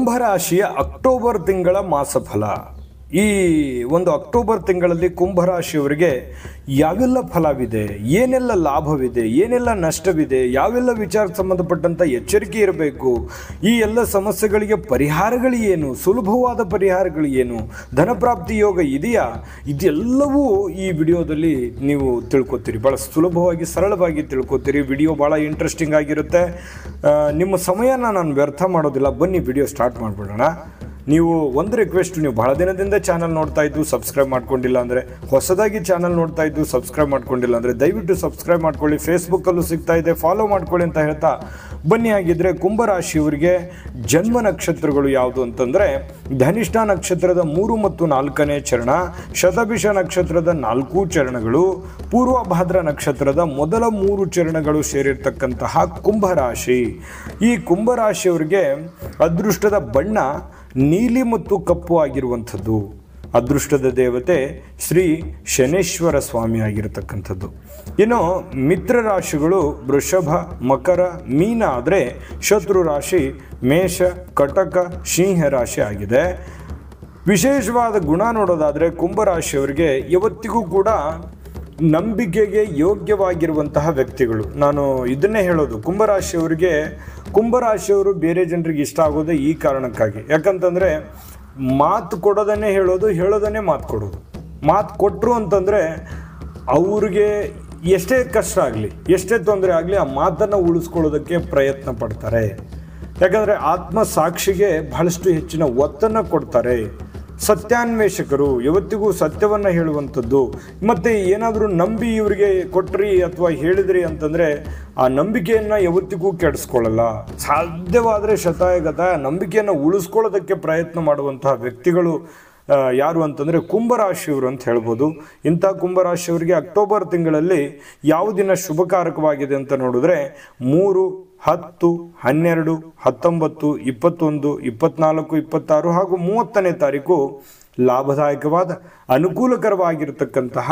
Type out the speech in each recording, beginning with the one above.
ಕುಂಭರಾಶಿಯ October ತಿಂಗಳ ಮಾಸಫಲ. ಈ ಒಂದು ಅಕ್ಟೋಬರ್ ತಿಂಗಳಲ್ಲಿ ಕುಂಭರಾಶಿಯವರಿಗೆ ಯಾವೆಲ್ಲ ಫಲವಿದೆ, ಏನೆಲ್ಲ ಲಾಭವಿದೆ, ಏನೆಲ್ಲ ನಷ್ಟವಿದೆ, ಯಾವೆಲ್ಲ ವಿಚಾರಕ್ಕೆ ಸಂಬಂಧಪಟ್ಟಂಥ ಎಚ್ಚರಿಕೆ ಇರಬೇಕು, ಈ ಎಲ್ಲ ಸಮಸ್ಯೆಗಳಿಗೆ ಪರಿಹಾರಗಳು ಏನು, ಸುಲಭವಾದ ಪರಿಹಾರಗಳು ಏನು, ಧನಪ್ರಾಪ್ತಿ ಯೋಗ ಇದೆಯಾ? ಇದೆಲ್ಲವೂ ಈ ವಿಡಿಯೋದಲ್ಲಿ ನೀವು ತಿಳ್ಕೊತೀರಿ. ಭಾಳ ಸುಲಭವಾಗಿ, ಸರಳವಾಗಿ ತಿಳ್ಕೊತೀರಿ. ವಿಡಿಯೋ ಭಾಳ ಇಂಟ್ರೆಸ್ಟಿಂಗ್ ಆಗಿರುತ್ತೆ. ನಿಮ್ಮ ಸಮಯನ ನಾನು ವ್ಯರ್ಥ ಮಾಡೋದಿಲ್ಲ. ಬನ್ನಿ, ವಿಡಿಯೋ ಸ್ಟಾರ್ಟ್ ಮಾಡಿಬಿಡೋಣ. ನೀವು ಒಂದು ರಿಕ್ವೆಸ್ಟ್ ನೀವು ಬಹಳ ದಿನದಿಂದ ಚಾನಲ್ ನೋಡ್ತಾ ಇದ್ದು ಸಬ್ಸ್ಕ್ರೈಬ್ ಮಾಡ್ಕೊಂಡಿಲ್ಲ ಅಂದರೆ, ಹೊಸದಾಗಿ ಚಾನಲ್ ನೋಡ್ತಾ ಇದ್ದು ಸಬ್ಸ್ಕ್ರೈಬ್ ಮಾಡ್ಕೊಂಡಿಲ್ಲ ಅಂದರೆ, ದಯವಿಟ್ಟು ಸಬ್ಸ್ಕ್ರೈಬ್ ಮಾಡ್ಕೊಳ್ಳಿ. ಫೇಸ್ಬುಕ್ಕಲ್ಲೂ ಸಿಗ್ತಾ ಇದೆ. ಫಾಲೋ ಮಾಡ್ಕೊಳ್ಳಿ ಅಂತ ಹೇಳ್ತಾ ಬನ್ನಿ. ಆಗಿದ್ದರೆ ಕುಂಭರಾಶಿಯವರಿಗೆ ಜನ್ಮ ನಕ್ಷತ್ರಗಳು ಯಾವುದು ಅಂತಂದರೆ, ಧನಿಷ್ಠ ನಕ್ಷತ್ರದ ಮೂರು ಮತ್ತು ನಾಲ್ಕನೇ ಚರಣ, ಶತಭಿಷ ನಕ್ಷತ್ರದ ನಾಲ್ಕು ಚರಣಗಳು, ಪೂರ್ವಭಾದ್ರ ನಕ್ಷತ್ರದ ಮೊದಲ ಮೂರು ಚರಣಗಳು ಸೇರಿರ್ತಕ್ಕಂತಹ ಕುಂಭರಾಶಿ. ಈ ಕುಂಭರಾಶಿಯವರಿಗೆ ಅದೃಷ್ಟದ ಬಣ್ಣ ನೀಲಿ ಮತ್ತು ಕಪ್ಪು ಆಗಿರುವಂಥದ್ದು. ಅದೃಷ್ಟದ ದೇವತೆ ಶ್ರೀ ಶನೇಶ್ವರ ಸ್ವಾಮಿ ಆಗಿರತಕ್ಕಂಥದ್ದು. ಇನ್ನು ಮಿತ್ರ ರಾಶಿಗಳು ವೃಷಭ, ಮಕರ, ಮೀನ ಆದರೆ ಶತ್ರು ರಾಶಿ ಮೇಷ, ಕಟಕ, ಸಿಂಹ ರಾಶಿ ಆಗಿದೆ. ವಿಶೇಷವಾದ ಗುಣ ನೋಡೋದಾದರೆ ಕುಂಭರಾಶಿಯವರಿಗೆ ಯಾವತ್ತಿಗೂ ಕೂಡ ನಂಬಿಕೆಗೆ ಯೋಗ್ಯವಾಗಿರುವಂತಹ ವ್ಯಕ್ತಿಗಳು. ನಾನು ಇದನ್ನೇ ಹೇಳೋದು. ಕುಂಭರಾಶಿಯವರಿಗೆ ಕುಂಭರಾಶಿಯವರು ಬೇರೆ ಜನರಿಗೆ ಇಷ್ಟ ಆಗೋದೇ ಈ ಕಾರಣಕ್ಕಾಗಿ. ಯಾಕಂತಂದರೆ ಮಾತು ಕೊಡೋದನ್ನೇ ಹೇಳೋದು, ಹೇಳೋದನ್ನೇ ಮಾತು ಕೊಡೋದು. ಮಾತು ಕೊಟ್ಟರು ಅಂತಂದರೆ ಅವ್ರಿಗೆ ಎಷ್ಟೇ ಕಷ್ಟ ಆಗಲಿ, ಎಷ್ಟೇ ತೊಂದರೆ ಆಗಲಿ ಆ ಮಾತನ್ನು ಉಳಿಸ್ಕೊಳ್ಳೋದಕ್ಕೆ ಪ್ರಯತ್ನ ಪಡ್ತಾರೆ. ಯಾಕಂದರೆ ಆತ್ಮ ಸಾಕ್ಷಿಗೆ ಬಹಳಷ್ಟು ಹೆಚ್ಚಿನ ಒತ್ತನ್ನು ಕೊಡ್ತಾರೆ. ಸತ್ಯಾನ್ವೇಷಕರು ಯಾವತ್ತಿಗೂ ಸತ್ಯವನ್ನು ಹೇಳುವಂಥದ್ದು. ಮತ್ತು ಏನಾದರೂ ನಂಬಿ ಇವರಿಗೆ ಕೊಟ್ರಿ ಅಥವಾ ಹೇಳಿದ್ರಿ ಅಂತಂದರೆ, ಆ ನಂಬಿಕೆಯನ್ನು ಯಾವತ್ತಿಗೂ ಕೆಡಿಸ್ಕೊಳ್ಳಲ್ಲ. ಸಾಧ್ಯವಾದರೆ ಶತಾಯಗತ ನಂಬಿಕೆಯನ್ನು ಉಳಿಸ್ಕೊಳ್ಳೋದಕ್ಕೆ ಪ್ರಯತ್ನ ಮಾಡುವಂತಹ ವ್ಯಕ್ತಿಗಳು ಯಾರು ಅಂತಂದರೆ ಕುಂಭರಾಶಿಯವರು ಅಂತ ಹೇಳ್ಬೋದು. ಇಂಥ ಕುಂಭರಾಶಿಯವರಿಗೆ ಅಕ್ಟೋಬರ್ ತಿಂಗಳಲ್ಲಿ ಯಾವ ದಿನ ಶುಭಕಾರಕವಾಗಿದೆ ಅಂತ ನೋಡಿದ್ರೆ, ಮೂರು ಹತ್ತು, ಹನ್ನೆರಡು, ಹತ್ತೊಂಬತ್ತು, ಇಪ್ಪತ್ತೊಂದು, ಇಪ್ಪತ್ನಾಲ್ಕು, ಇಪ್ಪತ್ತಾರು ಹಾಗೂ ಮೂವತ್ತನೇ ತಾರೀಕು ಲಾಭದಾಯಕವಾದ, ಅನುಕೂಲಕರವಾಗಿರತಕ್ಕಂತಹ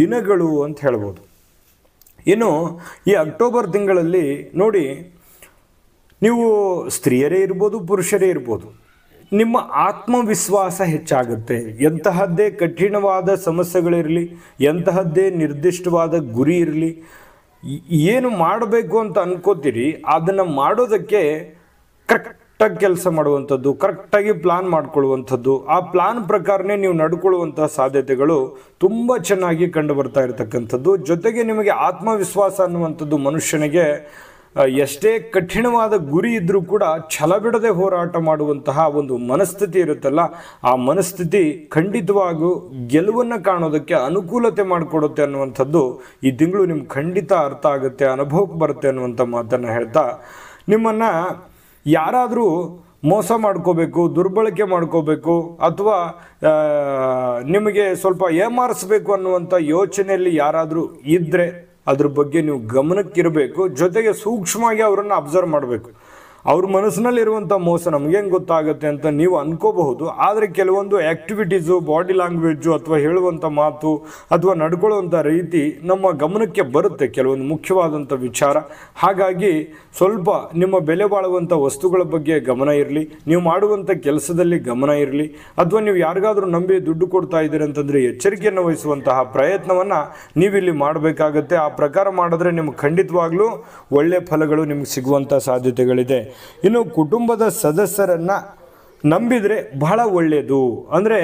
ದಿನಗಳು ಅಂತ ಹೇಳ್ಬೋದು. ಇನ್ನು ಈ ಅಕ್ಟೋಬರ್ ತಿಂಗಳಲ್ಲಿ ನೋಡಿ, ನೀವು ಸ್ತ್ರೀಯರೇ ಇರ್ಬೋದು, ಪುರುಷರೇ ಇರ್ಬೋದು, ನಿಮ್ಮ ಆತ್ಮವಿಶ್ವಾಸ ಹೆಚ್ಚಾಗುತ್ತೆ. ಎಂತಹದ್ದೇ ಕಠಿಣವಾದ ಸಮಸ್ಯೆಗಳಿರಲಿ, ಎಂತಹದ್ದೇ ನಿರ್ದಿಷ್ಟವಾದ ಗುರಿ ಇರಲಿ ಏನು ಮಾಡಬೇಕು ಅಂತ ಅನ್ಕೋತೀರಿ, ಅದನ್ನು ಮಾಡೋದಕ್ಕೆ ಕರೆಕ್ಟಾಗಿ ಕೆಲಸ ಮಾಡುವಂಥದ್ದು ಕರೆಕ್ಟಾಗಿ ಪ್ಲಾನ್ ಮಾಡ್ಕೊಳ್ಳುವಂಥದ್ದು, ಆ ಪ್ಲಾನ್ ಪ್ರಕಾರನೇ ನೀವು ನಡ್ಕೊಳ್ಳುವಂತಹ ಸಾಧ್ಯತೆಗಳು ತುಂಬ ಚೆನ್ನಾಗಿ ಕಂಡು ಬರ್ತಾ ಇರತಕ್ಕಂಥದ್ದು. ಜೊತೆಗೆ ನಿಮಗೆ ಆತ್ಮವಿಶ್ವಾಸ ಅನ್ನುವಂಥದ್ದು ಮನುಷ್ಯನಿಗೆ ಎಷ್ಟೇ ಕಠಿಣವಾದ ಗುರಿ ಇದ್ದರೂ ಕೂಡ ಛಲ ಬಿಡದೆ ಹೋರಾಟ ಮಾಡುವಂತಹ ಒಂದು ಮನಸ್ಥಿತಿ ಇರುತ್ತಲ್ಲ, ಆ ಮನಸ್ಥಿತಿ ಖಂಡಿತವಾಗೂ ಗೆಲುವನ್ನು ಕಾಣೋದಕ್ಕೆ ಅನುಕೂಲತೆ ಮಾಡಿಕೊಡುತ್ತೆ ಅನ್ನುವಂಥದ್ದು ಈ ತಿಂಗಳು ನಿಮ್ಗೆ ಖಂಡಿತ ಅರ್ಥ ಆಗುತ್ತೆ, ಅನುಭವಕ್ಕೆ ಬರುತ್ತೆ ಅನ್ನುವಂಥ ಮಾತನ್ನು ಹೇಳ್ತಾ, ನಿಮ್ಮನ್ನು ಯಾರಾದರೂ ಮೋಸ ಮಾಡ್ಕೋಬೇಕು, ದುರ್ಬಳಕೆ ಮಾಡ್ಕೋಬೇಕು, ಅಥವಾ ನಿಮಗೆ ಸ್ವಲ್ಪ ಏಮಾರಿಸ್ಬೇಕು ಅನ್ನುವಂಥ ಯೋಚನೆಯಲ್ಲಿ ಯಾರಾದರೂ ಇದ್ದರೆ ಅದ್ರ ಬಗ್ಗೆ ನೀವು ಗಮನಕ್ಕಿರಬೇಕು. ಜೊತೆಗೆ ಸೂಕ್ಷ್ಮವಾಗಿ ಅವರನ್ನು ಅಬ್ಸರ್ವ್ ಮಾಡಬೇಕು. ಅವ್ರ ಮನಸ್ಸಿನಲ್ಲಿರುವಂಥ ಮೋಸ ನಮಗೇನು ಗೊತ್ತಾಗುತ್ತೆ ಅಂತ ನೀವು ಅನ್ಕೋಬಹುದು. ಆದರೆ ಕೆಲವೊಂದು ಆ್ಯಕ್ಟಿವಿಟೀಸು ಬಾಡಿ ಲ್ಯಾಂಗ್ವೇಜು ಅಥವಾ ಹೇಳುವಂಥ ಮಾತು ಅಥವಾ ನಡ್ಕೊಳ್ಳುವಂಥ ರೀತಿ ನಮ್ಮ ಗಮನಕ್ಕೆ ಬರುತ್ತೆ ಕೆಲವೊಂದು ಮುಖ್ಯವಾದಂಥ ವಿಚಾರ. ಹಾಗಾಗಿ ಸ್ವಲ್ಪ ನಿಮ್ಮ ಬೆಲೆ ಬಾಳುವಂಥ ವಸ್ತುಗಳ ಬಗ್ಗೆ ಗಮನ ಇರಲಿ. ನೀವು ಮಾಡುವಂಥ ಕೆಲಸದಲ್ಲಿ ಗಮನ ಇರಲಿ. ಅಥವಾ ನೀವು ಯಾರಿಗಾದರೂ ನಂಬಿ ದುಡ್ಡು ಕೊಡ್ತಾ ಇದ್ದೀರಿ ಅಂತಂದರೆ ಎಚ್ಚರಿಕೆಯನ್ನು ವಹಿಸುವಂತಹ ಪ್ರಯತ್ನವನ್ನು ನೀವಿಲ್ಲಿ ಮಾಡಬೇಕಾಗತ್ತೆ. ಆ ಪ್ರಕಾರ ಮಾಡಿದ್ರೆ ನಿಮ್ಗೆ ಖಂಡಿತವಾಗ್ಲೂ ಒಳ್ಳೆಯ ಫಲಗಳು ನಿಮ್ಗೆ ಸಿಗುವಂಥ ಸಾಧ್ಯತೆಗಳಿದೆ. ಇನ್ನು ಕುಟುಂಬದ ಸದಸ್ಯರನ್ನು ನಂಬಿದರೆ ಬಹಳ ಒಳ್ಳೆಯದು ಅಂದರೆ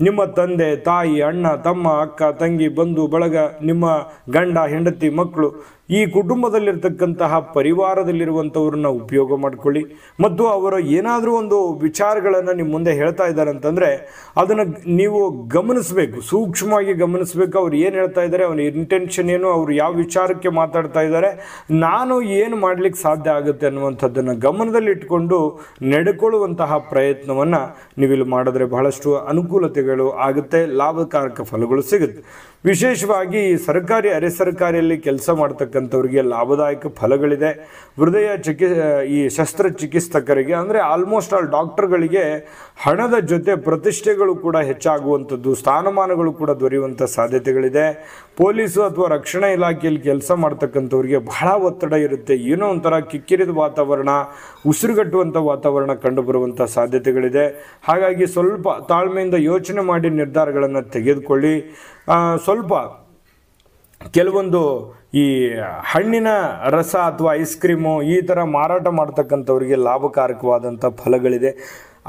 ನಿಮ್ಮ ತಂದೆ, ತಾಯಿ, ಅಣ್ಣ, ತಮ್ಮ, ಅಕ್ಕ, ತಂಗಿ, ಬಂಧು, ಬಳಗ, ನಿಮ್ಮ ಗಂಡ, ಹೆಂಡತಿ, ಮಕ್ಕಳು ಈ ಕುಟುಂಬದಲ್ಲಿರ್ತಕ್ಕಂತಹ ಪರಿವಾರದಲ್ಲಿರುವಂಥವ್ರನ್ನ ಉಪಯೋಗ ಮಾಡ್ಕೊಳ್ಳಿ. ಮತ್ತು ಅವರು ಏನಾದರೂ ಒಂದು ವಿಚಾರಗಳನ್ನು ನಿಮ್ಮ ಮುಂದೆ ಹೇಳ್ತಾ ಇದ್ದಾರೆ ಅಂತಂದರೆ, ಅದನ್ನು ನೀವು ಗಮನಿಸಬೇಕು. ಸೂಕ್ಷ್ಮವಾಗಿ ಗಮನಿಸಬೇಕು. ಅವ್ರು ಏನು ಹೇಳ್ತಾ ಇದ್ದಾರೆ, ಅವನ ಇಂಟೆನ್ಷನ್ ಏನು, ಅವರು ಯಾವ ವಿಚಾರಕ್ಕೆ ಮಾತಾಡ್ತಾ ಇದ್ದಾರೆ, ನಾನು ಏನು ಮಾಡ್ಲಿಕ್ಕೆ ಸಾಧ್ಯ ಆಗುತ್ತೆ ಅನ್ನುವಂಥದ್ದನ್ನು ಗಮನದಲ್ಲಿಟ್ಟುಕೊಂಡು ನಡ್ಕೊಳ್ಳುವಂತಹ ಪ್ರಯತ್ನವನ್ನು ನೀವಿಲ್ಲಿ ಮಾಡಿದ್ರೆ ಬಹಳಷ್ಟು ಅನುಕೂಲತೆಗಳು ಆಗುತ್ತೆ, ಲಾಭಕಾರಕ ಫಲಗಳು ಸಿಗುತ್ತೆ. ವಿಶೇಷವಾಗಿ ಈ ಸರ್ಕಾರಿ, ಅರೆ ಸರ್ಕಾರಿಯಲ್ಲಿ ಕೆಲಸ ಮಾಡ್ತಕ್ಕಂಥ ಮಾಡ್ತಕ್ಕಂಥವ್ರಿಗೆ ಲಾಭದಾಯಕ ಫಲಗಳಿದೆ. ಹೃದಯ ಚಿಕಿ ಈ ಶಸ್ತ್ರಚಿಕಿತ್ಸಕರಿಗೆ ಅಂದರೆ ಆಲ್ಮೋಸ್ಟ್ ಆಲ್ ಡಾಕ್ಟರ್ಗಳಿಗೆ ಹಣದ ಜೊತೆ ಪ್ರತಿಷ್ಠೆಗಳು ಕೂಡ ಹೆಚ್ಚಾಗುವಂಥದ್ದು, ಸ್ಥಾನಮಾನಗಳು ಕೂಡ ದೊರೆಯುವಂಥ ಸಾಧ್ಯತೆಗಳಿದೆ. ಪೊಲೀಸು ಅಥವಾ ರಕ್ಷಣಾ ಇಲಾಖೆಯಲ್ಲಿ ಕೆಲಸ ಮಾಡ್ತಕ್ಕಂಥವ್ರಿಗೆ ಬಹಳ ಒತ್ತಡ ಇರುತ್ತೆ. ಏನೋ ಒಂಥರ ಕಿಕ್ಕಿರಿದ ವಾತಾವರಣ, ಉಸಿರುಗಟ್ಟುವಂಥ ವಾತಾವರಣ ಕಂಡುಬರುವಂಥ ಸಾಧ್ಯತೆಗಳಿದೆ. ಹಾಗಾಗಿ ಸ್ವಲ್ಪ ತಾಳ್ಮೆಯಿಂದ ಯೋಚನೆ ಮಾಡಿ ನಿರ್ಧಾರಗಳನ್ನು ತೆಗೆದುಕೊಳ್ಳಿ. ಸ್ವಲ್ಪ ಕೆಲವೊಂದು ಈ ಹಣ್ಣಿನ ರಸ ಅಥವಾ ಐಸ್ ಕ್ರೀಮು ಈ ಥರ ಮಾರಾಟ ಮಾಡ್ತಕ್ಕಂಥವ್ರಿಗೆ ಲಾಭಕಾರಕವಾದಂಥ ಫಲಗಳಿದೆ.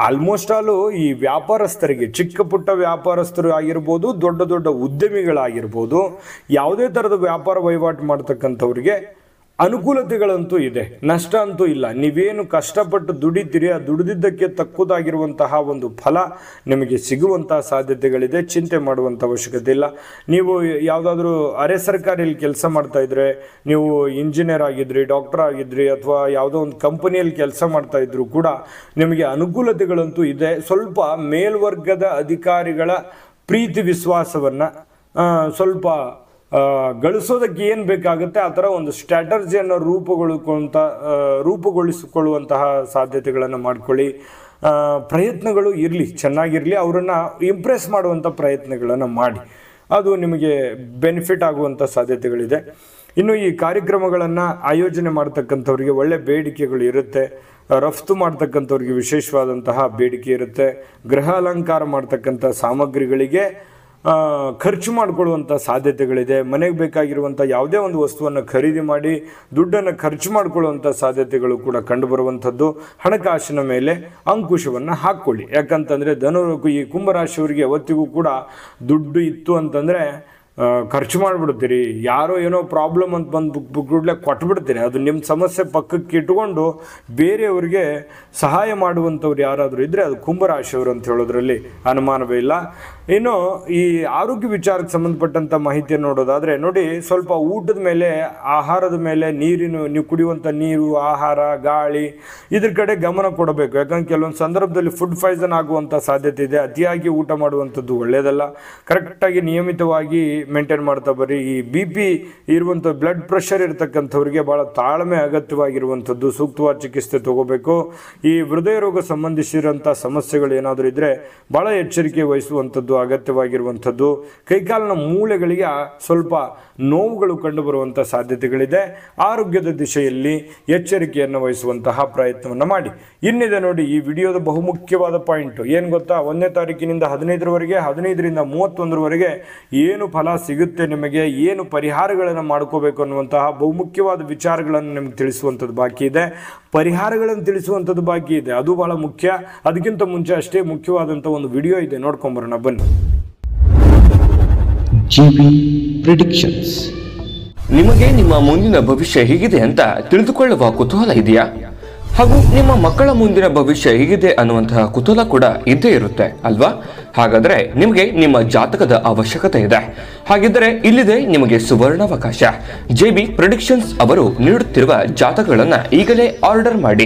ಆಲ್ಮೋಸ್ಟ್ ಆಲು ಈ ವ್ಯಾಪಾರಸ್ಥರಿಗೆ, ಚಿಕ್ಕ ಪುಟ್ಟ ವ್ಯಾಪಾರಸ್ಥರು ಆಗಿರ್ಬೋದು, ದೊಡ್ಡ ದೊಡ್ಡ ಉದ್ಯಮಿಗಳಾಗಿರ್ಬೋದು, ಯಾವುದೇ ಥರದ ವ್ಯಾಪಾರ ವಹಿವಾಟು ಮಾಡ್ತಕ್ಕಂಥವ್ರಿಗೆ ಅನುಕೂಲತೆಗಳಂತೂ ಇದೆ. ನಷ್ಟ ಅಂತೂ ಇಲ್ಲ. ನೀವೇನು ಕಷ್ಟಪಟ್ಟು ದುಡಿತೀರಿ, ಆ ದುಡಿದಿದ್ದಕ್ಕೆ ತಕ್ಕುದಾಗಿರುವಂತಹ ಒಂದು ಫಲ ನಿಮಗೆ ಸಿಗುವಂತಹ ಸಾಧ್ಯತೆಗಳಿದೆ. ಚಿಂತೆ ಮಾಡುವಂಥ ಅವಶ್ಯಕತೆ ಇಲ್ಲ. ನೀವು ಯಾವುದಾದ್ರೂ ಅರೆ ಸರ್ಕಾರಿಯಲ್ಲಿ ಕೆಲಸ ಮಾಡ್ತಾ ಇದ್ರೆ, ನೀವು ಇಂಜಿನಿಯರ್ ಆಗಿದ್ರಿ, ಡಾಕ್ಟರ್ ಆಗಿದ್ರಿ, ಅಥವಾ ಯಾವುದೋ ಒಂದು ಕಂಪನಿಯಲ್ಲಿ ಕೆಲಸ ಮಾಡ್ತಾ ಇದ್ರು ಕೂಡ ನಿಮಗೆ ಅನುಕೂಲತೆಗಳಂತೂ ಇದೆ. ಸ್ವಲ್ಪ ಮೇಲ್ವರ್ಗದ ಅಧಿಕಾರಿಗಳ ಪ್ರೀತಿ ವಿಶ್ವಾಸವನ್ನು ಸ್ವಲ್ಪ ಗಳಿಸೋದಕ್ಕೆ ಏನು ಬೇಕಾಗುತ್ತೆ? ಆ ಥರ ಒಂದು ಸ್ಟ್ರಾಟರ್ಜಿಯನ್ನು ರೂಪುಗೊಳ್ಕೊಂತ ರೂಪುಗೊಳಿಸಿಕೊಳ್ಳುವಂತಹ ಸಾಧ್ಯತೆಗಳನ್ನು ಮಾಡ್ಕೊಳ್ಳಿ. ಪ್ರಯತ್ನಗಳು ಇರಲಿ, ಚೆನ್ನಾಗಿರಲಿ, ಅವರನ್ನು ಇಂಪ್ರೆಸ್ ಮಾಡುವಂಥ ಪ್ರಯತ್ನಗಳನ್ನು ಮಾಡಿ. ಅದು ನಿಮಗೆ ಬೆನಿಫಿಟ್ ಆಗುವಂಥ ಸಾಧ್ಯತೆಗಳಿದೆ. ಇನ್ನು ಈ ಕಾರ್ಯಕ್ರಮಗಳನ್ನು ಆಯೋಜನೆ ಮಾಡ್ತಕ್ಕಂಥವ್ರಿಗೆ ಒಳ್ಳೆ ಬೇಡಿಕೆಗಳು ಇರುತ್ತೆ. ರಫ್ತು ಮಾಡ್ತಕ್ಕಂಥವ್ರಿಗೆ ವಿಶೇಷವಾದಂತಹ ಬೇಡಿಕೆ ಇರುತ್ತೆ. ಗೃಹ ಅಲಂಕಾರ ಮಾಡ್ತಕ್ಕಂಥ ಸಾಮಗ್ರಿಗಳಿಗೆ ಖರ್ಚು ಮಾಡಿಕೊಳ್ಳುವಂಥ ಸಾಧ್ಯತೆಗಳಿದೆ. ಮನೆಗೆ ಬೇಕಾಗಿರುವಂಥ ಯಾವುದೇ ಒಂದು ವಸ್ತುವನ್ನು ಖರೀದಿ ಮಾಡಿ, ದುಡ್ಡನ್ನು ಖರ್ಚು ಮಾಡಿಕೊಳ್ಳುವಂಥ ಸಾಧ್ಯತೆಗಳು ಕೂಡ ಕಂಡುಬರುವಂಥದ್ದು. ಹಣಕಾಸಿನ ಮೇಲೆ ಅಂಕುಶವನ್ನು ಹಾಕ್ಕೊಳ್ಳಿ. ಯಾಕಂತಂದರೆ ಧನು ಈ ಕುಂಭರಾಶಿಯವರಿಗೆ ಯಾವತ್ತಿಗೂ ಕೂಡ ದುಡ್ಡು ಇತ್ತು ಅಂತಂದರೆ ಖರ್ಚು ಮಾಡಿಬಿಡ್ತೀರಿ. ಯಾರೋ ಏನೋ ಪ್ರಾಬ್ಲಮ್ ಅಂತ ಬಂದು ಕೂಡಲೇ ಕೊಟ್ಬಿಡ್ತೀರಿ. ಅದು ನಿಮ್ಮ ಸಮಸ್ಯೆ ಪಕ್ಕಕ್ಕೆ ಇಟ್ಟುಕೊಂಡು ಬೇರೆಯವರಿಗೆ ಸಹಾಯ ಮಾಡುವಂಥವ್ರು ಯಾರಾದರೂ ಇದ್ದರೆ ಅದು ಕುಂಭರಾಶಿಯವರು ಅಂತ ಹೇಳೋದ್ರಲ್ಲಿ ಅನುಮಾನವೇ ಇಲ್ಲ. ಇನ್ನು ಈ ಆರೋಗ್ಯ ವಿಚಾರಕ್ಕೆ ಸಂಬಂಧಪಟ್ಟಂಥ ಮಾಹಿತಿಯನ್ನು ನೋಡೋದಾದರೆ, ನೋಡಿ ಸ್ವಲ್ಪ ಊಟದ ಮೇಲೆ, ಆಹಾರದ ಮೇಲೆ ನೀರಿನ ನೀವು ಕುಡಿಯುವಂಥ ನೀರು, ಆಹಾರ, ಗಾಳಿ ಇದ್ರ ಕಡೆ ಗಮನ ಕೊಡಬೇಕು. ಯಾಕಂದ್ರೆ ಕೆಲವೊಂದು ಸಂದರ್ಭದಲ್ಲಿ ಫುಡ್ ಪಾಯ್ಸನ್ ಆಗುವಂಥ ಸಾಧ್ಯತೆ ಇದೆ. ಅತಿಯಾಗಿ ಊಟ ಮಾಡುವಂಥದ್ದು ಒಳ್ಳೆಯದಲ್ಲ ಕರೆಕ್ಟಾಗಿ ನಿಯಮಿತವಾಗಿ ಮೇಂಟೈನ್ ಮಾಡ್ತಾ ಬರ್ರಿ. ಈ ಬಿ ಪಿ ಇರುವಂಥ ಬ್ಲಡ್ ಪ್ರೆಷರ್ ಇರತಕ್ಕಂಥವ್ರಿಗೆ ಭಾಳ ತಾಳ್ಮೆ ಅಗತ್ಯವಾಗಿರುವಂಥದ್ದು ಸೂಕ್ತವಾದ ಚಿಕಿತ್ಸೆ ತಗೋಬೇಕು. ಈ ಹೃದಯ ರೋಗ ಸಂಬಂಧಿಸಿರೋಂಥ ಸಮಸ್ಯೆಗಳು ಏನಾದರೂ ಇದ್ದರೆ ಭಾಳ ಎಚ್ಚರಿಕೆ ವಹಿಸುವಂಥದ್ದು ಅಗತ್ಯವಾಗಿರುವಂಥದ್ದು. ಕೈಕಾಲಿನ ಮೂಳೆಗಳಿಗೆ ಸ್ವಲ್ಪ ನೋವುಗಳು ಕಂಡುಬರುವಂಥ ಸಾಧ್ಯತೆಗಳಿದೆ. ಆರೋಗ್ಯದ ದಿಶೆಯಲ್ಲಿ ಎಚ್ಚರಿಕೆಯನ್ನು ವಹಿಸುವಂತಹ ಪ್ರಯತ್ನವನ್ನು ಮಾಡಿ. ಇನ್ನಿದೆ ನೋಡಿ, ಈ ವಿಡಿಯೋದ ಬಹುಮುಖ್ಯವಾದ ಪಾಯಿಂಟು. ಏನು ಗೊತ್ತಾ? ಒಂದನೇ ತಾರೀಕಿನಿಂದ ಹದಿನೈದರವರೆಗೆ, ಹದಿನೈದರಿಂದ ಮೂವತ್ತೊಂದರವರೆಗೆ ಏನು ಫಲ ಸಿಗುತ್ತೆ ನಿಮಗೆ? ಏನು ಪರಿಹಾರಗಳನ್ನು ಮಾಡ್ಕೋಬೇಕು ಅನ್ನುವಂತಹ ಬಹುಮುಖ್ಯವಾದ ವಿಚಾರಗಳನ್ನು ನಿಮಗೆ ತಿಳಿಸುವಂಥದ್ದು ಬಾಕಿ ಇದೆ. ಪರಿಹಾರಗಳನ್ನು ತಿಳಿಸುವಂಥದ್ದು ಬಾಕಿ ಇದೆ. ಅದು ಬಹಳ ಮುಖ್ಯ. ಅದಕ್ಕಿಂತ ಮುಂಚೆ ಅಷ್ಟೇ ಮುಖ್ಯವಾದಂಥ ಒಂದು ವಿಡಿಯೋ ಇದೆ. ನೋಡ್ಕೊಂಬರೋಣ, ಬನ್ನಿ. GV predictions. ನಿಮಗೆ ನಿಮ್ಮ ಮುಂದಿನ ಭವಿಷ್ಯ ಹೇಗಿದೆ ಅಂತ ತಿಳಿದುಕೊಳ್ಳುವ ಕುತೂಹಲ ಇದೆಯಾ? ಹಾಗೂ ನಿಮ್ಮ ಮಕ್ಕಳ ಮುಂದಿನ ಭವಿಷ್ಯ ಹೇಗಿದೆ ಅನ್ನುವಂತಹ ಕುತೂಹಲ ಕೂಡ ಇದ್ದೇ ಇರುತ್ತೆ, ಅಲ್ವಾ? ಹಾಗಾದ್ರೆ ನಿಮಗೆ ನಿಮ್ಮ ಜಾತಕದ ಅವಶ್ಯಕತೆ ಇದೆ. ಹಾಗಿದ್ದರೆ ಇಲ್ಲಿದೆ ನಿಮಗೆ ಸುವರ್ಣಾವಕಾಶ. ಜೆ ಬಿ ಪ್ರೊಡಿಕ್ಷನ್ಸ್ ಅವರು ನೀಡುತ್ತಿರುವ ಜಾತಕಗಳನ್ನ ಈಗಲೇ ಆರ್ಡರ್ ಮಾಡಿ.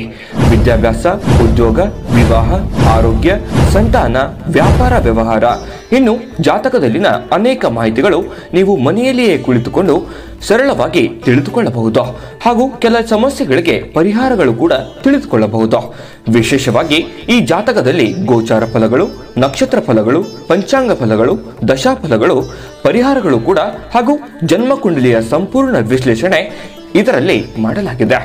ವಿದ್ಯಾಭ್ಯಾಸ, ಉದ್ಯೋಗ, ವಿವಾಹ, ಆರೋಗ್ಯ, ಸಂತಾನ, ವ್ಯಾಪಾರ ವ್ಯವಹಾರ. ಇನ್ನು ಜಾತಕದಲ್ಲಿನ ಅನೇಕ ಮಾಹಿತಿಗಳು ನೀವು ಮನೆಯಲ್ಲಿಯೇ ಕುಳಿತುಕೊಂಡು ಸರಳವಾಗಿ ತಿಳಿದುಕೊಳ್ಳಬಹುದು. ಹಾಗೂ ಕೆಲ ಸಮಸ್ಯೆಗಳಿಗೆ ಪರಿಹಾರಗಳು ಕೂಡ ತಿಳಿದುಕೊಳ್ಳಬಹುದು. ವಿಶೇಷವಾಗಿ ಈ ಜಾತಕದಲ್ಲಿ ಗೋಚಾರ ಫಲಗಳು, ನಕ್ಷತ್ರ ಫಲಗಳು, ಪಂಚಾಂಗ ಫಲಗಳು ದಶಾಫಲಗಳು ಪರಿಹಾರಗಳು ಕೂಡ ಹಾಗೂ ಜನ್ಮಕುಂಡಲಿಯ ಸಂಪೂರ್ಣ ವಿಶ್ಲೇಷಣೆ ಇದರಲ್ಲಿ ಮಾಡಲಾಗಿದೆ.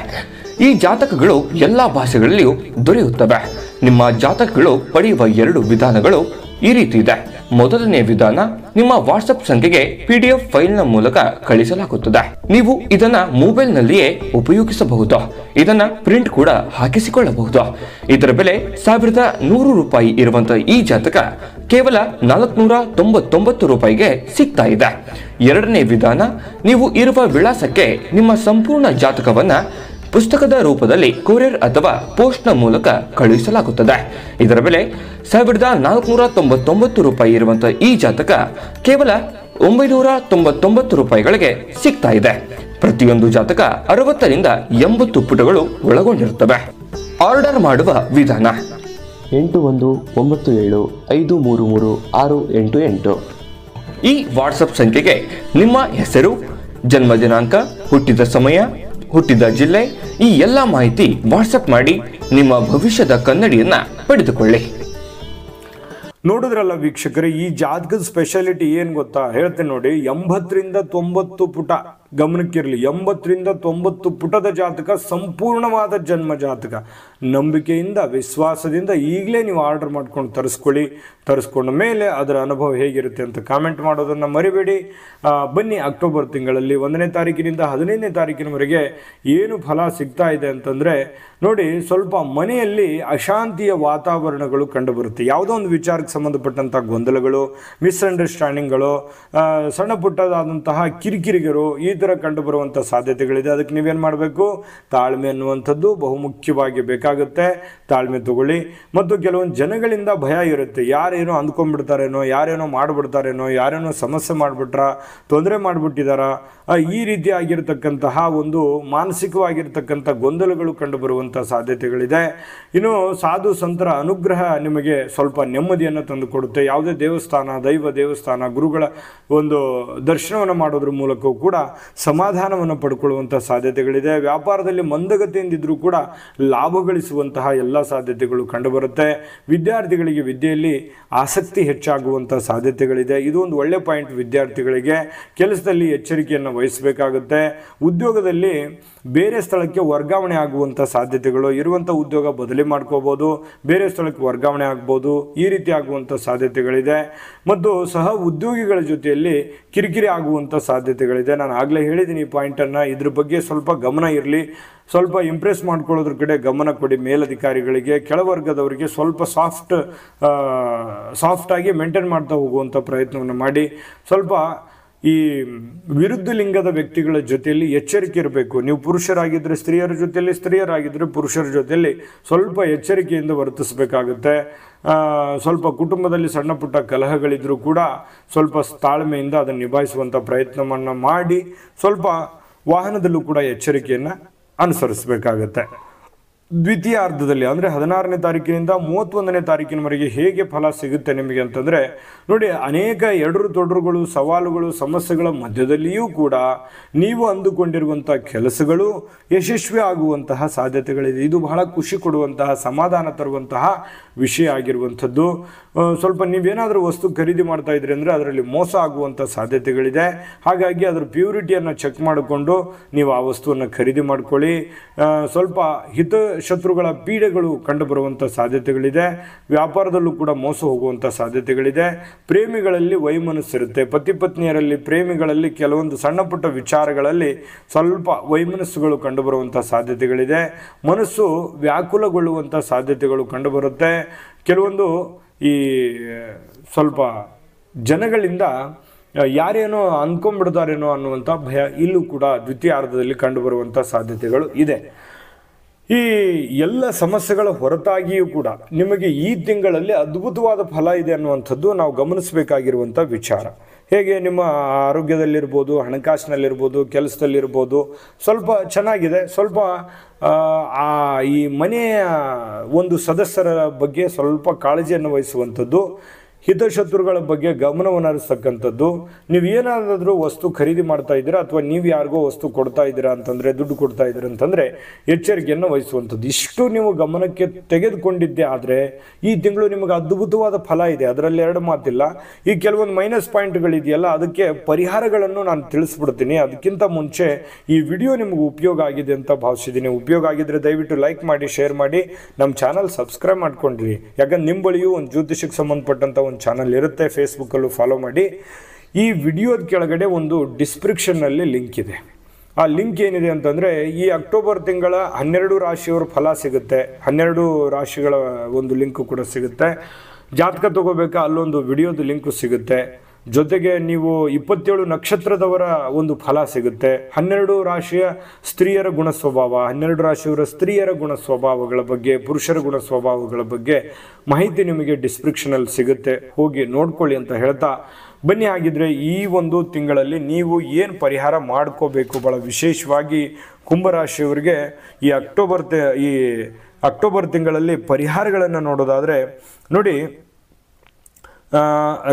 ಈ ಜಾತಕಗಳು ಎಲ್ಲ ಭಾಷೆಗಳಲ್ಲಿಯೂ ದೊರೆಯುತ್ತವೆ. ನಿಮ್ಮ ಜಾತಕಗಳು ಪಡೆಯುವ ಎರಡು ವಿಧಾನಗಳು ಈ ರೀತಿ ಇದೆ. ಮೊದಲನೇ ವಿಧಾನ ನಿಮ್ಮ ವಾಟ್ಸ್ಆಪ್ ಸಂಖ್ಯೆಗೆ ಪಿಡಿಎಫ್ ಫೈಲ್ನ ಮೂಲಕ ಕಳಿಸಲಾಗುತ್ತದೆ. ನೀವು ಇದನ್ನ ಮೊಬೈಲ್ನಲ್ಲಿಯೇ ಉಪಯೋಗಿಸಬಹುದು. ಇದನ್ನ ಪ್ರಿಂಟ್ ಕೂಡ ಹಾಕಿಸಿಕೊಳ್ಳಬಹುದು. ಇದರ ಬೆಲೆ ಸಾವಿರದ ನೂರು ರೂಪಾಯಿ ಇರುವಂತಹ ಈ ಜಾತಕ ಕೇವಲ ನಾಲ್ಕುನೂರ ತೊಂಬತ್ತೊಂಬತ್ತು ರೂಪಾಯಿಗೆ ಸಿಗ್ತಾ ಇದೆ. ಎರಡನೇ ವಿಧಾನ, ನೀವು ಇರುವ ವಿಳಾಸಕ್ಕೆ ನಿಮ್ಮ ಸಂಪೂರ್ಣ ಜಾತಕವನ್ನ ಪುಸ್ತಕದ ರೂಪದಲ್ಲಿ ಕೊರಿಯರ್ ಅಥವಾ ಪೋಸ್ಟ್ನ ಮೂಲಕ ಕಳುಹಿಸಲಾಗುತ್ತದೆ. ಇದರ ಬೆಲೆ ಸಾವಿರದ ನಾಲ್ಕುನೂರ ತೊಂಬತ್ತೊಂಬತ್ತು ರೂಪಾಯಿ ಇರುವಂತಹ ಈ ಜಾತಕ ಕೇವಲ ಒಂಬೈನೂರ ತೊಂಬತ್ತೊಂಬತ್ತು ರೂಪಾಯಿಗಳಿಗೆ ಸಿಗ್ತಾ ಇದೆ. ಪ್ರತಿಯೊಂದು ಜಾತಕ ಅರವತ್ತರಿಂದ ಎಂಬತ್ತು ಪುಟಗಳು ಒಳಗೊಂಡಿರುತ್ತವೆ. ಆರ್ಡರ್ ಮಾಡುವ ವಿಧಾನ. ಎಂಟು ಒಂದು ಒಂಬತ್ತು ಏಳು ಐದು ಮೂರು ಮೂರು ಆರು ಎಂಟು ಎಂಟು. ಈ ವಾಟ್ಸಪ್ ಸಂಖ್ಯೆಗೆ ನಿಮ್ಮ ಹೆಸರು, ಜನ್ಮ ದಿನಾಂಕ, ಹುಟ್ಟಿದ ಸಮಯ ಹುಟ್ಟಿದ ಜಿಲ್ಲೆ, ಈ ಎಲ್ಲ ಮಾಹಿತಿ ವಾಟ್ಸಪ್ ಮಾಡಿ ನಿಮ್ಮ ಭವಿಷ್ಯದ ಕನ್ನಡಿಯನ್ನ ಪಡೆದುಕೊಳ್ಳಿ. ನೋಡಿದ್ರಲ್ಲ ವೀಕ್ಷಕರೇ, ಈ ಜಾತಕದ ಸ್ಪೆಷಾಲಿಟಿ ಏನು ಗೊತ್ತಾ? ಹೇಳ್ತೇನೆ ನೋಡಿ, ಎಂಬತ್ತರಿಂದ ತೊಂಬತ್ತು ಪುಟ. ಗಮನಕ್ಕಿರಲಿ. ಎಂಬತ್ತರಿಂದ ತೊಂಬತ್ತು ಪುಟದ ಜಾತಕ, ಸಂಪೂರ್ಣವಾದ ಜನ್ಮ ಜಾತಕ. ನಂಬಿಕೆಯಿಂದ, ವಿಶ್ವಾಸದಿಂದ ಈಗಲೇ ನೀವು ಆರ್ಡರ್ ಮಾಡ್ಕೊಂಡು ತರಿಸ್ಕೊಳ್ಳಿ. ತರಿಸ್ಕೊಂಡ ಮೇಲೆ ಅದರ ಅನುಭವ ಹೇಗಿರುತ್ತೆ ಅಂತ ಕಾಮೆಂಟ್ ಮಾಡೋದನ್ನು ಮರಿಬೇಡಿ. ಬನ್ನಿ ಅಕ್ಟೋಬರ್ ತಿಂಗಳಲ್ಲಿ ಒಂದನೇ ತಾರೀಕಿನಿಂದ ಹದಿನೈದನೇ ತಾರೀಕಿನವರೆಗೆ ಏನು ಫಲ ಸಿಗ್ತಾ ಇದೆ ಅಂತಂದರೆ, ನೋಡಿ, ಸ್ವಲ್ಪ ಮನೆಯಲ್ಲಿ ಅಶಾಂತಿಯ ವಾತಾವರಣಗಳು ಕಂಡುಬರುತ್ತೆ. ಯಾವುದೋ ಒಂದು ವಿಚಾರಕ್ಕೆ ಸಂಬಂಧಪಟ್ಟಂಥ ಗೊಂದಲಗಳು, ಮಿಸ್ಅಂಡರ್ಸ್ಟ್ಯಾಂಡಿಂಗ್ಗಳು ಸಣ್ಣ ಪುಟ್ಟದಾದಂತಹ ಕಿರಿಕಿರಿಗರು ಈ ಥರ ಕಂಡುಬರುವಂಥ ಸಾಧ್ಯತೆಗಳಿದೆ. ಅದಕ್ಕೆ ನೀವೇನು ಮಾಡಬೇಕು? ತಾಳ್ಮೆ ಅನ್ನುವಂಥದ್ದು ಬಹುಮುಖ್ಯವಾಗಿ ಬೇಕಾಗುತ್ತೆ. ತಾಳ್ಮೆ ತಗೊಳ್ಳಿ. ಮತ್ತು ಕೆಲವೊಂದು ಜನಗಳಿಂದ ಭಯ ಇರುತ್ತೆ. ಯಾರೇನೋ ಅಂದ್ಕೊಂಡ್ಬಿಡ್ತಾರೇನೋ, ಯಾರೇನೋ ಮಾಡಿಬಿಡ್ತಾರೇನೋ, ಯಾರೇನೋ ಸಮಸ್ಯೆ ಮಾಡಿಬಿಟ್ರ, ತೊಂದರೆ ಮಾಡಿಬಿಟ್ಟಿದಾರ ಈ ರೀತಿಯಾಗಿರ್ತಕ್ಕಂತಹ ಒಂದು ಮಾನಸಿಕವಾಗಿರ್ತಕ್ಕಂಥ ಗೊಂದಲಗಳು ಕಂಡುಬರುವಂಥ ಸಾಧ್ಯತೆಗಳಿದೆ. ಇನ್ನು ಸಾಧು, ಸಂತರ, ಅನುಗ್ರಹ ನಿಮಗೆ ಸ್ವಲ್ಪ ನೆಮ್ಮದಿಯನ್ನು ತಂದುಕೊಡುತ್ತೆ. ಯಾವುದೇ ದೇವಸ್ಥಾನ, ದೈವ ದೇವಸ್ಥಾನ, ಗುರುಗಳ ಒಂದು ದರ್ಶನವನ್ನು ಮಾಡೋದ್ರ ಮೂಲಕವೂ ಕೂಡ ಸಮಾಧಾನವನ್ನು ಪಡ್ಕೊಳ್ಳುವಂಥ ಸಾಧ್ಯತೆಗಳಿದೆ. ವ್ಯಾಪಾರದಲ್ಲಿ ಮಂದಗತಿಯಿಂದಿದ್ರೂ ಕೂಡ ಲಾಭ ಗಳಿಸುವಂತಹ ಎಲ್ಲ ಸಾಧ್ಯತೆಗಳು ಕಂಡುಬರುತ್ತೆ. ವಿದ್ಯಾರ್ಥಿಗಳಿಗೆ ವಿದ್ಯೆಯಲ್ಲಿ ಆಸಕ್ತಿ ಹೆಚ್ಚಾಗುವಂಥ ಸಾಧ್ಯತೆಗಳಿದೆ. ಇದು ಒಂದು ಒಳ್ಳೆ ಪಾಯಿಂಟ್ ವಿದ್ಯಾರ್ಥಿಗಳಿಗೆ. ಕೆಲಸದಲ್ಲಿ ಎಚ್ಚರಿಕೆಯನ್ನು ವಹಿಸಬೇಕಾಗುತ್ತೆ. ಉದ್ಯೋಗದಲ್ಲಿ ಬೇರೆ ಸ್ಥಳಕ್ಕೆ ವರ್ಗಾವಣೆ ಆಗುವಂಥ ಸಾಧ್ಯತೆಗಳು, ಇರುವಂಥ ಉದ್ಯೋಗ ಬದಲಿ ಮಾಡ್ಕೋಬೋದು, ಬೇರೆ ಸ್ಥಳಕ್ಕೆ ವರ್ಗಾವಣೆ ಆಗ್ಬೋದು, ಈ ರೀತಿ ಆಗುವಂಥ ಸಾಧ್ಯತೆಗಳಿದೆ. ಮತ್ತು ಸಹ ಉದ್ಯೋಗಿಗಳ ಜೊತೆಯಲ್ಲಿ ಕಿರಿಕಿರಿ ಆಗುವಂಥ ಸಾಧ್ಯತೆಗಳಿದೆ. ನಾನು ಆಗಲೇ ಹೇಳಿದ್ದೀನಿ ಈ ಪಾಯಿಂಟನ್ನು. ಇದ್ರ ಬಗ್ಗೆ ಸ್ವಲ್ಪ ಗಮನ ಇರಲಿ. ಸ್ವಲ್ಪ ಇಂಪ್ರೆಸ್ ಮಾಡ್ಕೊಳ್ಳೋದ್ರ ಕಡೆ ಗಮನ ಕೊಡಿ ಮೇಲಧಿಕಾರಿಗಳಿಗೆ. ಕೆಳವರ್ಗದವರಿಗೆ ಸ್ವಲ್ಪ ಸಾಫ್ಟ್ ಸಾಫ್ಟಾಗಿ ಮೇಂಟೈನ್ ಮಾಡ್ತಾ ಹೋಗುವಂಥ ಪ್ರಯತ್ನವನ್ನು ಮಾಡಿ. ಸ್ವಲ್ಪ ಈ ವಿರುದ್ಧ ಲಿಂಗದ ವ್ಯಕ್ತಿಗಳ ಜೊತೆಯಲ್ಲಿ ಎಚ್ಚರಿಕೆ ಇರಬೇಕು. ನೀವು ಪುರುಷರಾಗಿದ್ದರೆ ಸ್ತ್ರೀಯರ ಜೊತೆಯಲ್ಲಿ ಸ್ತ್ರೀಯರಾಗಿದ್ದರೆ ಪುರುಷರ ಜೊತೆಯಲ್ಲಿ ಸ್ವಲ್ಪ ಎಚ್ಚರಿಕೆಯಿಂದ ವರ್ತಿಸಬೇಕಾಗುತ್ತೆ. ಸ್ವಲ್ಪ ಕುಟುಂಬದಲ್ಲಿ ಸಣ್ಣ ಪುಟ್ಟ ಕಲಹಗಳಿದ್ದರೂ ಕೂಡ ಸ್ವಲ್ಪ ತಾಳ್ಮೆಯಿಂದ ಅದನ್ನು ನಿಭಾಯಿಸುವಂಥ ಪ್ರಯತ್ನವನ್ನು ಮಾಡಿ ಸ್ವಲ್ಪ ವಾಹನದಲ್ಲೂ ಕೂಡ ಎಚ್ಚರಿಕೆಯನ್ನು ಅನುಸರಿಸಬೇಕಾಗತ್ತೆ. ದ್ವಿತೀಯಾರ್ಧದಲ್ಲಿ, ಅಂದರೆ ಹದಿನಾರನೇ ತಾರೀಕಿನಿಂದ ಮೂವತ್ತೊಂದನೇ ತಾರೀಕಿನವರೆಗೆ ಹೇಗೆ ಫಲ ಸಿಗುತ್ತೆ ನಿಮಗೆ ಅಂತಂದರೆ, ನೋಡಿ, ಅನೇಕ ಎಡರು ತೊಡರುಗಳು ಸವಾಲುಗಳು, ಸಮಸ್ಯೆಗಳ ಮಧ್ಯದಲ್ಲಿಯೂ ಕೂಡ ನೀವು ಅಂದುಕೊಂಡಿರುವಂಥ ಕೆಲಸಗಳು ಯಶಸ್ವಿ ಆಗುವಂತಹ ಸಾಧ್ಯತೆಗಳಿದೆ. ಇದು ಬಹಳ ಖುಷಿ ಕೊಡುವಂತಹ, ಸಮಾಧಾನ ತರುವಂತಹ ವಿಷಯ ಆಗಿರುವಂಥದ್ದು. ಸ್ವಲ್ಪ ನೀವೇನಾದರೂ ವಸ್ತು ಖರೀದಿ ಮಾಡ್ತಾ ಇದ್ರಿ ಅಂದರೆ ಅದರಲ್ಲಿ ಮೋಸ ಆಗುವಂಥ ಸಾಧ್ಯತೆಗಳಿದೆ. ಹಾಗಾಗಿ ಅದರ ಪ್ಯೂರಿಟಿಯನ್ನು ಚೆಕ್ ಮಾಡಿಕೊಂಡು ನೀವು ಆ ವಸ್ತುವನ್ನು ಖರೀದಿ ಮಾಡ್ಕೊಳ್ಳಿ. ಸ್ವಲ್ಪ ಹಿತ ಶತ್ರುಗಳ ಪೀಡೆಗಳು ಕಂಡುಬರುವಂಥ ಸಾಧ್ಯತೆಗಳಿದೆ. ವ್ಯಾಪಾರದಲ್ಲೂ ಕೂಡ ಮೋಸ ಹೋಗುವಂಥ ಸಾಧ್ಯತೆಗಳಿದೆ. ಪ್ರೇಮಿಗಳಲ್ಲಿ ವೈಮನಸ್ಸಿರುತ್ತೆ. ಪತಿ ಪತ್ನಿಯರಲ್ಲಿ ಪ್ರೇಮಿಗಳಲ್ಲಿ ಕೆಲವೊಂದು ಸಣ್ಣ ಪುಟ್ಟ ವಿಚಾರಗಳಲ್ಲಿ ಸ್ವಲ್ಪ ವೈಮನಸ್ಸುಗಳು ಕಂಡುಬರುವಂಥ ಸಾಧ್ಯತೆಗಳಿದೆ. ಮನಸ್ಸು ವ್ಯಾಕುಲಗೊಳ್ಳುವಂಥ ಸಾಧ್ಯತೆಗಳು ಕಂಡುಬರುತ್ತೆ. ಕೆಲವೊಂದು ಈ ಸ್ವಲ್ಪ ಜನಗಳಿಂದ ಯಾರೇನೋ ಅಂದ್ಕೊಂಡ್ಬಿಡ್ತಾರೇನೋ ಅನ್ನುವಂಥ ಭಯ ಇಲ್ಲೂ ಕೂಡ ದ್ವಿತೀಯಾರ್ಧದಲ್ಲಿ ಕಂಡುಬರುವಂಥ ಸಾಧ್ಯತೆಗಳು ಇದೆ. ಈ ಎಲ್ಲ ಸಮಸ್ಯೆಗಳ ಹೊರತಾಗಿಯೂ ಕೂಡ ನಿಮಗೆ ಈ ತಿಂಗಳಲ್ಲಿ ಅದ್ಭುತವಾದ ಫಲ ಇದೆ ಅನ್ನುವಂಥದ್ದು ನಾವು ಗಮನಿಸಬೇಕಾಗಿರುವಂಥ ವಿಚಾರ. ಹೇಗೆ ನಿಮ್ಮ ಆರೋಗ್ಯದಲ್ಲಿರ್ಬೋದು ಹಣಕಾಸಿನಲ್ಲಿರ್ಬೋದು ಕೆಲಸದಲ್ಲಿರ್ಬೋದು ಸ್ವಲ್ಪ ಚೆನ್ನಾಗಿದೆ ಸ್ವಲ್ಪ ಆ, ಈ ಮನೆಯ ಒಂದು ಸದಸ್ಯರ ಬಗ್ಗೆ ಸ್ವಲ್ಪ ಕಾಳಜಿಯನ್ನು ವಹಿಸುವಂಥದ್ದು ಹಿತಶತ್ರುಗಳ ಬಗ್ಗೆ ಗಮನವನ್ನು ಹರಿಸ್ತಕ್ಕಂಥದ್ದು ನೀವು ಏನಾದರೂ ವಸ್ತು ಖರೀದಿ ಮಾಡ್ತಾ ಇದ್ದೀರಾ ಅಥವಾ ನೀವು ಯಾರಿಗೋ ವಸ್ತು ಕೊಡ್ತಾ ಇದ್ದೀರಾ ಅಂತಂದರೆ, ದುಡ್ಡು ಕೊಡ್ತಾ ಇದ್ದೀರಾ ಅಂತಂದರೆ ಎಚ್ಚರಿಕೆಯನ್ನು ವಹಿಸುವಂಥದ್ದು. ಇಷ್ಟು ನೀವು ಗಮನಕ್ಕೆ ತೆಗೆದುಕೊಂಡಿದ್ದೆ ಆದರೆ ಈ ತಿಂಗಳು ನಿಮಗೆ ಅದ್ಭುತವಾದ ಫಲ ಇದೆ. ಅದರಲ್ಲಿ ಎರಡು ಮಾತಿಲ್ಲ. ಈ ಕೆಲವೊಂದು ಮೈನಸ್ ಪಾಯಿಂಟ್ಗಳಿದೆಯಲ್ಲ, ಅದಕ್ಕೆ ಪರಿಹಾರಗಳನ್ನು ನಾನು ತಿಳಿಸ್ಬಿಡ್ತೀನಿ. ಅದಕ್ಕಿಂತ ಮುಂಚೆ ಈ ವಿಡಿಯೋ ನಿಮಗೆ ಉಪಯೋಗ ಆಗಿದೆ ಅಂತ ಭಾವಿಸಿದ್ದೀನಿ. ಉಪಯೋಗ ಆಗಿದ್ರೆ ದಯವಿಟ್ಟು ಲೈಕ್ ಮಾಡಿ, ಶೇರ್ ಮಾಡಿ. ನಮ್ಮ ಚಾನಲ್ ಸಬ್ಸ್ಕ್ರೈಬ್ ಮಾಡ್ಕೊಂಡ್ರಿ. ಯಾಕಂದ್ರೆ ನಿಮ್ಮ ಬಳಿಯೂ ಒಂದು ಜ್ಯೋತಿಷಕ್ಕೆ ಸಂಬಂಧಪಟ್ಟಂಥ ಒಂದು ಚಾನಲ್ ಇರುತ್ತೆ ಫೇಸ್ಬುಕ್ಕಲ್ಲೂ ಫಾಲೋ ಮಾಡಿ. ಈ ವಿಡಿಯೋದ ಕೆಳಗಡೆ ಒಂದು ಡಿಸ್ಕ್ರಿಪ್ಷನ್ನಲ್ಲಿ ಲಿಂಕ್ ಇದೆ. ಆ ಲಿಂಕ್ ಏನಿದೆ ಅಂತಂದರೆ, ಈ ಅಕ್ಟೋಬರ್ ತಿಂಗಳ ಹನ್ನೆರಡು ರಾಶಿಯವ್ರ ಫಲ ಸಿಗುತ್ತೆ. ಹನ್ನೆರಡು ರಾಶಿಗಳ ಒಂದು ಲಿಂಕು ಕೂಡ ಸಿಗುತ್ತೆ. ಜಾತಕ ತಗೋಬೇಕಾ? ಅಲ್ಲೊಂದು ವಿಡಿಯೋದು ಲಿಂಕು ಸಿಗುತ್ತೆ. ಜೊತೆಗೆ ನೀವು ಇಪ್ಪತ್ತೇಳು ನಕ್ಷತ್ರದವರ ಒಂದು ಫಲ ಸಿಗುತ್ತೆ. ಹನ್ನೆರಡು ರಾಶಿಯ ಸ್ತ್ರೀಯರ ಗುಣ ಸ್ವಭಾವ ಹನ್ನೆರಡು ರಾಶಿಯವರ ಸ್ತ್ರೀಯರ ಗುಣ ಸ್ವಭಾವಗಳ ಬಗ್ಗೆ, ಪುರುಷರ ಗುಣ ಸ್ವಭಾವಗಳ ಬಗ್ಗೆ ಮಾಹಿತಿ ನಿಮಗೆ ಡಿಸ್ಕ್ರಿಪ್ಷನಲ್ಲಿ ಸಿಗುತ್ತೆ. ಹೋಗಿ ನೋಡ್ಕೊಳ್ಳಿ ಅಂತ ಹೇಳ್ತಾ, ಬನ್ನಿ ಆಗಿದ್ರೆ ಈ ಒಂದು ತಿಂಗಳಲ್ಲಿ ನೀವು ಏನು ಪರಿಹಾರ ಮಾಡ್ಕೋಬೇಕು? ಭಾಳ ವಿಶೇಷವಾಗಿ ಕುಂಭರಾಶಿಯವರಿಗೆ ಈ ಅಕ್ಟೋಬರ್ ಈ ಅಕ್ಟೋಬರ್ ತಿಂಗಳಲ್ಲಿ ಪರಿಹಾರಗಳನ್ನು ನೋಡೋದಾದರೆ, ನೋಡಿ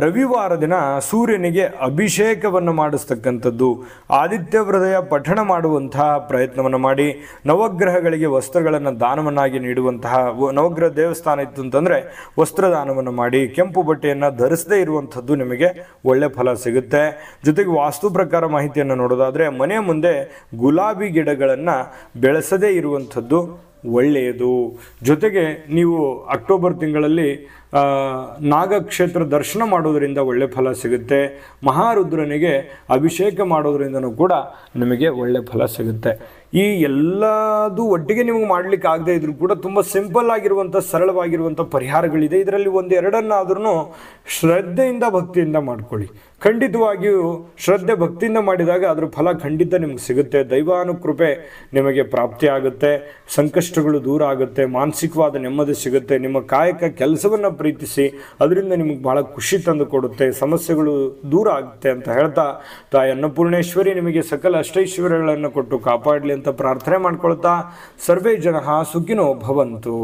ರವಿವಾರ ದಿನ ಸೂರ್ಯನಿಗೆ ಅಭಿಷೇಕವನ್ನು ಮಾಡಿಸ್ತಕ್ಕಂಥದ್ದು, ಆದಿತ್ಯ ಹೃದಯ ಪಠಣ ಮಾಡುವಂತಹ ಪ್ರಯತ್ನವನ್ನು ಮಾಡಿ, ನವಗ್ರಹಗಳಿಗೆ ವಸ್ತ್ರಗಳನ್ನು ದಾನವನ್ನಾಗಿ ನೀಡುವಂತಹ ನವಗ್ರಹ ದೇವಸ್ಥಾನ ಇತ್ತು ಅಂತಂದರೆ ವಸ್ತ್ರದಾನವನ್ನು ಮಾಡಿ, ಕೆಂಪು ಬಟ್ಟೆಯನ್ನು ಧರಿಸದೇ ಇರುವಂಥದ್ದು ನಿಮಗೆ ಒಳ್ಳೆ ಫಲ ಸಿಗುತ್ತೆ. ಜೊತೆಗೆ ವಾಸ್ತು ಪ್ರಕಾರ ಮಾಹಿತಿಯನ್ನು ನೋಡೋದಾದರೆ ಮನೆ ಮುಂದೆ ಗುಲಾಬಿ ಗಿಡಗಳನ್ನು ಬೆಳೆಸದೇ ಇರುವಂಥದ್ದು ಒಳ್ಳೆಯದು. ಜೊತೆಗೆ ನೀವು ಅಕ್ಟೋಬರ್ ತಿಂಗಳಲ್ಲಿ ನಾಗಕ್ಷೇತ್ರ ದರ್ಶನ ಮಾಡೋದರಿಂದ ಒಳ್ಳೆ ಫಲ ಸಿಗುತ್ತೆ. ಮಹಾರುದ್ರನಿಗೆ ಅಭಿಷೇಕ ಮಾಡೋದ್ರಿಂದನೂ ಕೂಡ ನಿಮಗೆ ಒಳ್ಳೆ ಫಲ ಸಿಗುತ್ತೆ. ಈ ಎಲ್ಲದೂ ಒಟ್ಟಿಗೆ ನಿಮಗೆ ಮಾಡ್ಲಿಕ್ಕೆ ಆಗದೇ ಇದ್ರೂ ಕೂಡ ತುಂಬ ಸಿಂಪಲ್ ಆಗಿರುವಂಥ, ಸರಳವಾಗಿರುವಂಥ ಪರಿಹಾರಗಳಿದೆ. ಇದರಲ್ಲಿ ಒಂದು ಎರಡನ್ನಾದ್ರೂ ಶ್ರದ್ಧೆಯಿಂದ, ಭಕ್ತಿಯಿಂದ ಮಾಡ್ಕೊಳ್ಳಿ. ಖಂಡಿತವಾಗಿಯೂ ಶ್ರದ್ಧೆ ಭಕ್ತಿಯಿಂದ ಮಾಡಿದಾಗ ಅದರ ಫಲ ಖಂಡಿತ ನಿಮ್ಗೆ ಸಿಗುತ್ತೆ. ದೈವಾನುಕೃಪೆ ನಿಮಗೆ ಪ್ರಾಪ್ತಿ ಆಗುತ್ತೆ. ಸಂಕಷ್ಟಗಳು ದೂರ ಆಗುತ್ತೆ. ಮಾನಸಿಕವಾದ ನೆಮ್ಮದಿ ಸಿಗುತ್ತೆ. ನಿಮ್ಮ ಕಾಯಕ ಕೆಲಸವನ್ನು ಪ್ರೀತಿಸಿ ಅದರಿಂದ ನಿಮಗೆ ಬಹಳ ಖುಷಿ ತಂದು ಕೊಡುತ್ತೆ. ಸಮಸ್ಯೆಗಳು ದೂರ ಆಗುತ್ತೆ ಅಂತ ಹೇಳ್ತಾ ತಾಯಿ ಅನ್ನಪೂರ್ಣೇಶ್ವರಿ ನಿಮಗೆ ಸಕಲ ಅಷ್ಟೈಶ್ವರ್ಯಗಳನ್ನು ಕೊಟ್ಟು ಕಾಪಾಡಲಿ ಅಂತ ಪ್ರಾರ್ಥನೆ ಮಾಡ್ಕೊಳ್ತಾ ಸರ್ವೇ ಜನ ಸುಖಿನೋ ಭವಂತು.